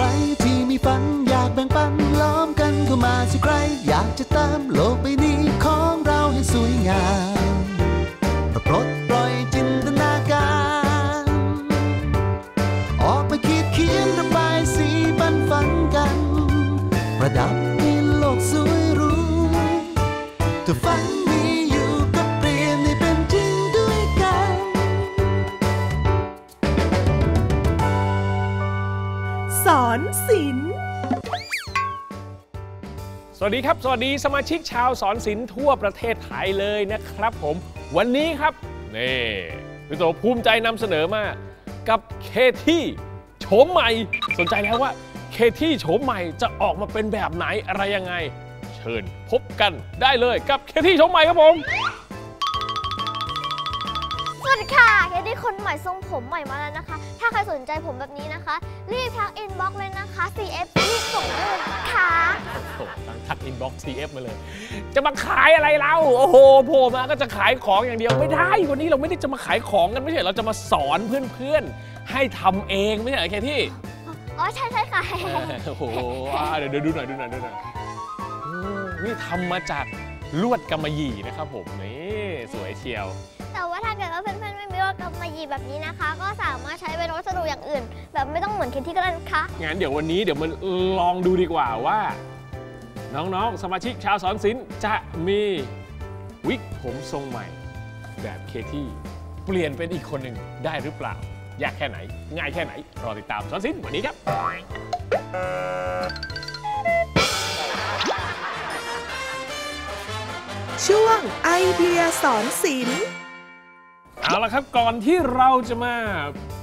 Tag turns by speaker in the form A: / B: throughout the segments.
A: ครที่มีฝันอยากแบ่งปันล้อมกันเข้ามาสิใคร อยากจะเติมโลกใบนี้ของเราให้สวยงามมาปลดปล่อยจินตนาการ ออกมาคิดเขียนระบายสีบันฝันกัน ประดับให้โลกสวยรู้ถ้าฝัน
B: ส
C: วัสดีครับ สวัสดีสมาชิกชาวสอนศิลป์ทั่วประเทศไทยเลยนะครับผม วันนี้ครับ นี่พี่โตภูมิใจนำเสนอมากกับเคที่โฉมใหม่ สนใจแล้วว่าเคที่โฉมใหม่จะออกมาเป็นแบบไหนอะไรยังไง เชิญพบกันได้เลยกับเคที่โฉมใหม่ครับผม
D: วัสดีค่ะเคที่คนใหม่ทรงผมใหม่มาแล้วนะคะ ถ้าใครสนใจผมแบบนี้นะคะ รีบทัก inbox เลยนะคะ CF รีบส่งได้เลยนะคะ
C: โอ้ตั้งทักอินบ็อกซ์ CF มาเลย จะมาขายอะไรเรา โอ้โหโผล่มาก็จะขายของอย่างเดียวไม่ได้วันนี้เราไม่ได้จะมาขายของกันไม่ใช่เราจะมาสอนเพื่อนๆ ให้ทำเองไม่ใช่เหรอแค่ที่
D: อ๋อใช่ใช่ค่ะ
C: โอ้โหอ่าเดี๋ยวเดี๋ยวดูหน่อยดูหน่อยดูหน่อยอืมนี่ทำมาจากลวดกำมะหยี่นะครับผมนี่สวยเชียว
D: แต่ว่าถ้า เกิดว่าเพื่อนๆไม่มีว่ากำมะหยี่แบบนี้นะคะ ก็สามารถใช้เป็นวัสดุอย่างอื่น แบบไม่ต้องเหมือนเคที่ก็ได้นะคะ
C: งั้นเดี๋ยววันนี้เดี๋ยวมันลองดูดีกว่าว่า น้องๆ สมาชิกชาวสอนศิลป์จะมีวิกผมทรงใหม่ แบบเคที่เปลี่ยนเป็นอีกคนหนึ่งได้หรือเปล่ายากแค่ไหน ง่ายแค่ไหน รอติดตามสอนศิลป์วันนี้ครับ
B: ช่วงไอเดียสอนศิลป์
C: เอา ละครับก่อนที่เราจะมา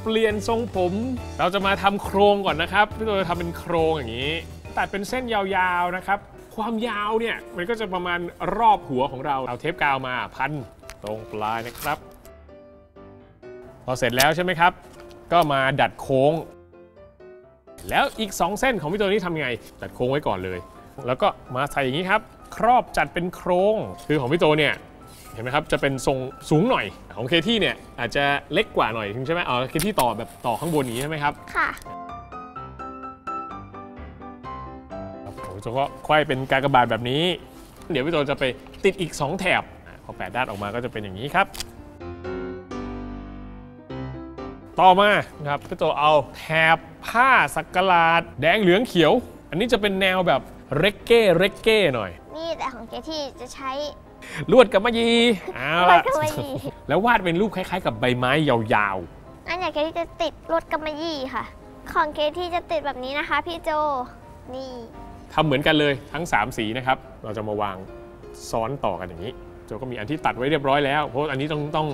C: เปลี่ยนทรงผม เราจะมาทำโครงก่อนนะครับพี่ตัวจะทำเป็นโครงอย่างนี้ตัดเป็นเส้นยาวๆนะครับ ความยาวเนี่ยมันก็จะประมาณรอบหัวของเราเอาเทปกาวมาพันตรงปลายนะครับ พอเสร็จแล้วใช่ไหมครับ ก็มาดัดโค้ง แล้วอีก 2 เส้นของพี่ตัวนี้ทำยังไง ดัดโค้งไว้ก่อนเลย แล้วก็มาใส่อย่างนี้ครับ ครอบจัดเป็นโครงคือของพี่โตเนี่ย เห็นไหมครับจะเป็นทรงสูงหน่อยของเคที่เนี่ยอาจจะเล็กกว่าหน่อยใช่ไหมอ๋อเคที่ต่อแบบต่อข้างบนอย่างนี้ใช่ไหมครับ
D: ค่ะ
C: ครับผมพี่โตก็ค่อยเป็นการกระบาดแบบนี้ เดี๋ยวพี่โตจะไปติดอีก 2 แถบอะพอแปดด้านออกมาก็จะเป็นอย่างนี้ครับ ต่อมานะครับพี่โตเอาแถบผ้าสักหลาด แดงเหลืองเขียว อันนี้จะเป็นแนวแบบเรกเก้เรกเก้หน่อย
D: นี่แต่ของเคที่จะใช้
C: ลวดกับมะยีเอา
D: ลว
C: ละ
D: ดกำมะหยี่
C: แล้ววาดเป็นรูปคล้ายๆ กับใบไม้ยาว
D: อันอย่างเคที่จะติดรถกำมะหยี่ค่ะ ของเคที่จะติดแบบนี้นะคะ พี่โจนี่
C: ๆทำเหมือนกันเลยทั้ง 3 สีนะครับ เราจะมาวางซ้อนต่อกันอย่างนี้ โจก็มีอันที่ตัดไว้เรียบร้อยแล้ว เพราะอันนี้ต้องต้อง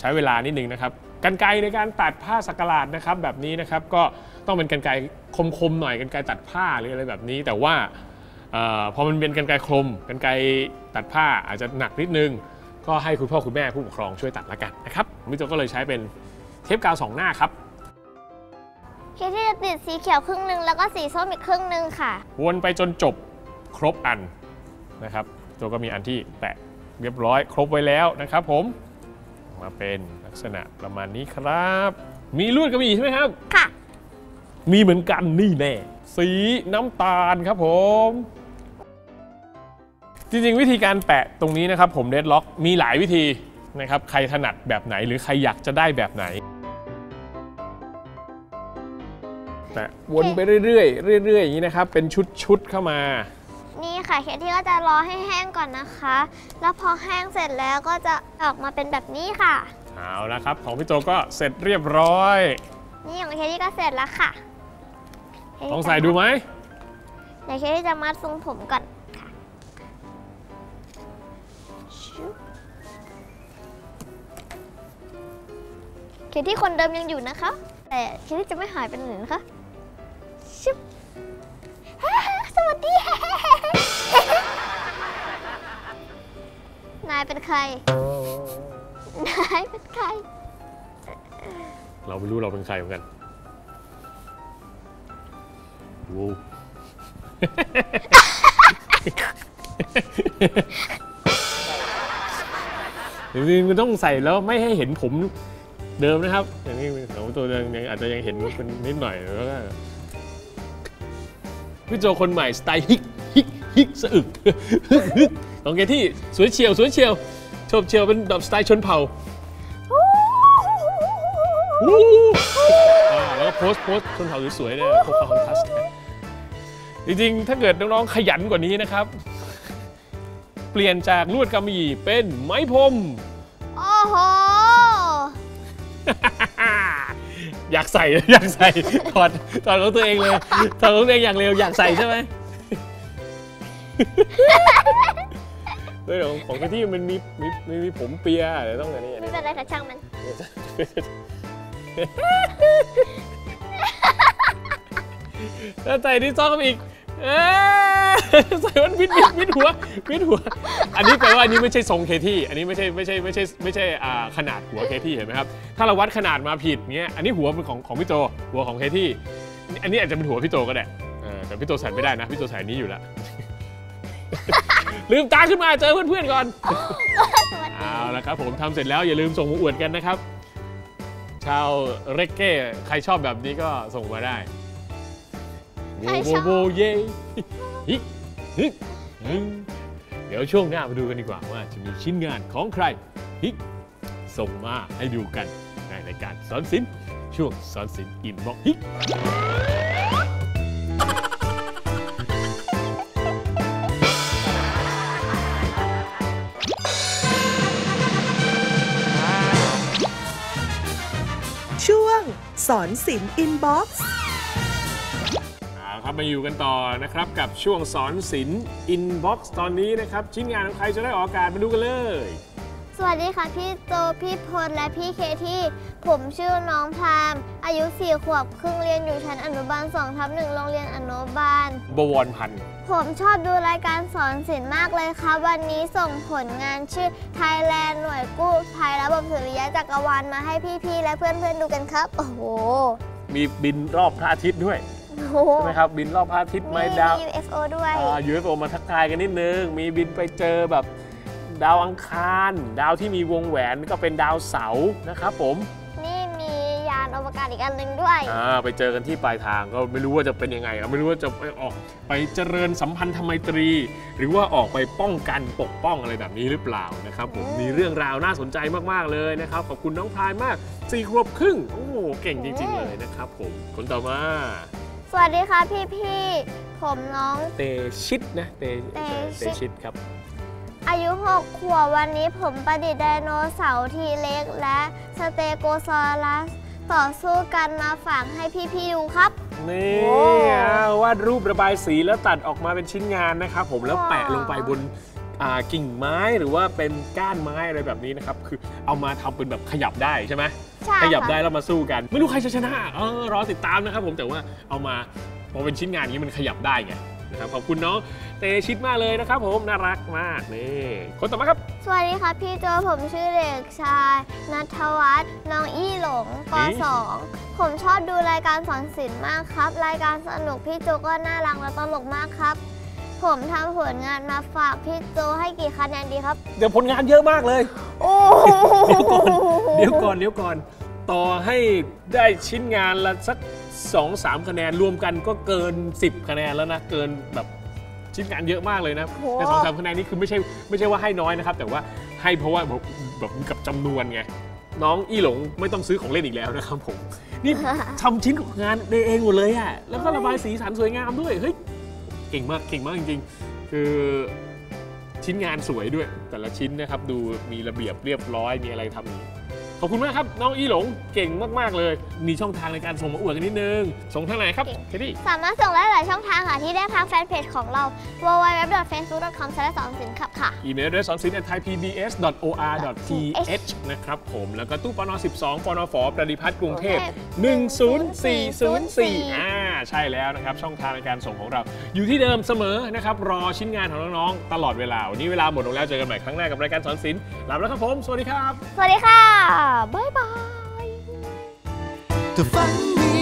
C: ใช้เวลานิดนึงนะครับกันไกรในการตัดผ้าสักหลาดนะครับ แบบนี้นะครับก็ต้องเป็นกันไกรคมๆหน่อยกันไกรตัดผ้าหรืออะไรแบบนี้ แต่ว่าเออ พอมันเป็นกันไกรคมกันไกรตัดผ้าอาจจะหนักนิดนึง ก็ให้คุณพ่อคุณแม่ผู้ปกครองช่วยตัดละกันนะครับมิโจก็เลยใช้เป็นเทปกาวสองหน้าครับ
D: เคที่จะติดสีเขียวครึ่งหนึ่งแล้วก็สีส้มอีกครึ่งหนึ่งค่ะ
C: วนไปจนจบครบอันนะครับโจก็มีอันที่แปะเรียบร้อยครบไว้แล้วนะครับ ผมมาเป็นลักษณะประมาณนี้ครับ มีลวดกระบี่ใช่ไหมครับ
D: ค่ะ
C: มีเหมือนกันนี่แน่ สีน้ำตาลครับผม จริงๆ วิธีการแปะตรงนี้นะครับผมเดดล็อกมีหลายวิธีนะครับใครถนัดแบบไหนหรือใครอยากจะได้แบบไหนแต่วนไปเรื่อยๆเรื่อยๆอย่างนี้นะครับเป็นชุดๆเข้ามา
D: นี่ค่ะเคที่ก็จะรอให้แห้งก่อนนะคะ แล้วพอแห้งเสร็จแล้วก็จะออกมาเป็นแบบนี้ค่ะ
C: เอาละครับ ของพี่โจก็เสร็จเรียบร้อย
D: นี่ของเคที่ก็เสร็จแล้วค่ะเคที่
C: ลองใส่ดูไหม
D: เดี๋ยวเคที่จะมัดทรงผมก่อนค่ะชุบเคที่คนเดิมยังอยู่นะคะ แต่เคที่จะไม่หายไปไหนนะคะชุบสวัสดี นายเป็นใคร นายเป็นใคร
C: เราไม่รู้เราเป็นใครเหมือนกัน วูจริงๆมันต้องใส่แล้วไม่ให้เห็นผมเดิมนะครับ อย่างนี้ของตัวเดิมยังอาจจะยังเห็นเป็นนิดหน่อยแล้วก็พี่โจคนใหม่สไตล์ฮิกฮิกฮิกสะอึกฮึกฮึกของแกที่สวยเฉียวสวยเฉียวโฉบเฉียวเป็นแบบสไตล์ชนเผ่าวู้อ่าแล้วก็โพสต์โพสต์ชนเผ่าสวยๆเนี่ยโพคาฮอนทัส จริงๆ ถ้าเกิดน้องๆ ขยันกว่านี้นะครับ เปลี่ยนจากลวดกำมะหยี่เป็นไม้พรม
D: โอ้โห
C: อยากใส่อยากใส่ถอดถอดของตัวเองเลยถอดของตัวเองอย่างเร็วอยากใส่ใช่ไหมเฮ้ยของของที่มันมีมีมีมีผมเปียเดี๋ยวต้องอันนี้อัน
D: ไม่
C: นี้
D: เป็นไรค่ะช่างมัน
C: แล้วใส่ที่ซอกเข้าไปอีก เอ้ยใส่มันวิดวิดวิดหัววิดหัว อันนี้แปลว่าอันนี้ไม่ใช่ทรงเคที่ อันนี้ไม่ใช่ไม่ใช่ไม่ใช่ไม่ใช่อ่าขนาดหัวเคที่เห็นไหมครับ ถ้าเราวัดขนาดมาผิดเงี้ย อันนี้หัวเป็นของของพี่โจ หัวของเคที่ อันนี้อาจจะเป็นหัวพี่โจก็ได้เออแต่พี่โจใส่ไม่ได้นะ พี่โจใส่อันนี้อยู่แล้ว ลืมตาขึ้นมาเจอเพื่อนๆก่อน เอาละครับผมทำเสร็จแล้วอย่าลืมส่งมาอวดกันนะครับ ชาวเรกเก้ใครชอบแบบนี้ก็ส่งมาได้
D: ใคร
C: โว
D: ชอบ
C: โวเย่ฮิฮิฮึเดี๋ยวช่วงหน้ามาดูกันดีกว่าว่าจะมีชิ้นงานของใครฮิส่งมาให้ดูกันในรายการสอนศิลป์ช่วงสอนศิลป์อินบ็อกฮิ
B: ช่วงสอนศิลป์ inbox
C: เอาครับ มาอยู่กันต่อนะครับกับช่วงสอนศิลป์ inbox ตอนนี้นะครับ ชิ้นงานของใครจะได้ออกอากาศมาดูกันเลย
D: สวัสดีค่ะพี่โตพี่พลและพี่เคที่ ผมชื่อน้องพามอายุ4ขวบครึ่งเรียนอยู่ชั้นอนุบาล2ทับหนึ่งโรงเรียนอนุบาล
C: บวรพันธ์
D: ผมชอบดูรายการสอนศิลป์มากเลยครับ วันนี้ส่งผลงานชื่อ Thailand หน่วยกู้ภัยระบบสุริยะจักรวาลมาให้พี่ๆและเพื่อนๆดูกันครับ โอ้โห
C: มีบินรอบพระอาทิตย์ด้วย
D: โอ้โห
C: ใช่ไหมครับบินรอบพระอาทิตย์
D: มี
C: ไม่ดาว
D: UFO ด้วย
C: อ่า UFO มาทักทายกันนิดนึง มีบินไปเจอแบบดาวอังคาร ดาวที่มีวงแหวนก็เป็นดาวเสาร์นะครับผม
D: นี่มียานอวกาศอีกอันหนึ่งด้วย
C: อ่าไปเจอกันที่ปลายทางก็ไม่รู้ว่าจะเป็นยังไงอะไม่รู้ว่าจะไปออกไปเจริญสัมพันธไมตรี หรือว่าออกไปป้องกันปกป้องอะไรแบบนี้หรือเปล่านะครับผม
D: อืม
C: มีเรื่องราวน่าสนใจมากๆเลยนะครับขอบคุณน้องพลายมากสี่ขวบครึ่งโอ้โหเก่งจริง ๆ เลยนะครับผมคนต่อมา
D: สวัสดีค่ะพี่ๆผมน้อง
C: เตชิดนะเต
D: เต
C: เต
D: ชิด
C: ชิดครับ
D: อายุ6ขวบวันนี้ผมประดิษฐ์ไดโนเสาร์ T-Rex และสเตโกซอรัส ต่อสู้กันมาฝากให้พี่ๆดูครับ
C: นี่
D: โอ้
C: อ่าวาดรูประบายสีแล้วตัดออกมาเป็นชิ้นงานนะครับผมแล้ว
D: ว้าว
C: แปะลงไปบนอ่ากิ่งไม้หรือว่าเป็นก้านไม้อะไรแบบนี้นะครับ คือเอามาทำเป็นแบบขยับได้ใช่ไหม
D: ใช่
C: ขยับ
D: ค่ะ
C: ได้แล้วมาสู้กัน ไม่รู้ใครจะชนะเออรอติดตามนะครับผมแต่ว่าเอามาพอเป็นชิ้นงานอย่างนี้มันขยับได้ไงนะครับขอบคุณน้องเตชิดมากเลยนะครับ ผมน่ารักมากนี่คนต่อมาครับ
D: สวัสดีครับพี่โจผมชื่อเด็กชายนัทวัฒน์น้องอี้หลงป
C: นี่
D: 2ผมชอบดูรายการสอนศิลป์มากครับ รายการสนุกพี่โจก็น่ารักและตลกมากครับ ผมทำผลงานมาฝากพี่โจให้กี่คะแนนดีครับ
C: เดี๋ยวผลงานเยอะมากเลย
D: โอ้
C: เดี๋ยวก่อนเดี๋ยวก่อน ต่อให้ได้ชิ้นงานละสัก 2 3 คะแนนรวมกันก็เกิน 10 คะแนนแล้วนะ เกินแบบชิ้นงานเยอะมากเลยนะแต่สองสามคะแนนนี่คือไม่ใช่ไม่ใช่ว่าให้น้อยนะครับ แต่ว่าให้เพราะว่าแบบแบบกับจำนวนไงน้องอี้หลงไม่ต้องซื้อของเล่นอีกแล้วนะครับผม นี่ทำชิ้นงานเองหมดเลยอะแล้วก็ระบายสีสันสวยงามด้วยเฮ้ยเก่งมากเก่งมากจริงๆ คือชิ้นงานสวยด้วย แต่ละชิ้นนะครับดูมีระเบียบเรียบร้อยมีอะไรทำอย่างนี้ ขอบคุณมากครับน้องอีหลงเก่งมาก ๆ เลย มีช่องทางในการส่งมาอวดกันนิดนึง ส่งทางไหนครับเคที่
D: สามารถส่งได้หลายช่องทางค่ะ ที่ได้ทางแฟนเพจของเรา www.facebook.com สอนศิลป์ขับค่ะ
C: อีเมลด้วยสอนศิลป์ thaipbs.or.th นะครับผมแล้วก็ตู้ปน12ปนฝประดิพัฒน์กรุงเทพ10404อ่าใช่แล้วนะครับ ช่องทางในการส่งของเรา อยู่ที่เดิมเสมอนะครับรอชิ้นงานของน้องๆตลอดเวลาวันนี้เวลาหมดลงแล้วเจอกันใหม่ครั้งหน้ากับรายการสอนศิลป์ลาไปแล้วครับผมสวัสดีครับ
D: สวัสดีค่ะ บ๊ายบาย
A: ถ้าฝัน